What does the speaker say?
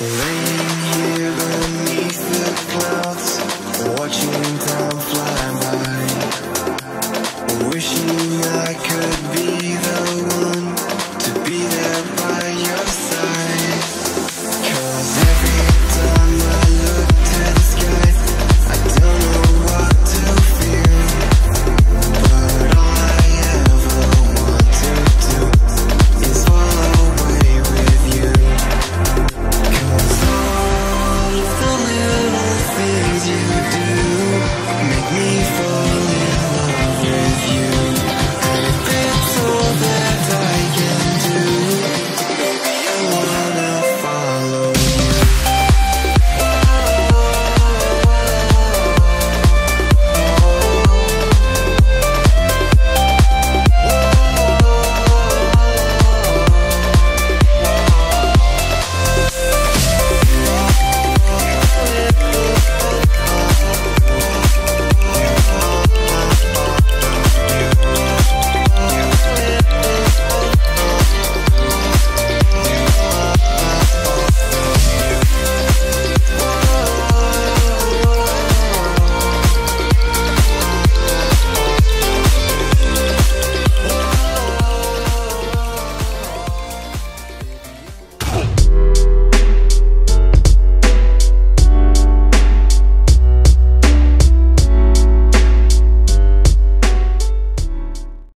Rain.